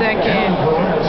até aqui.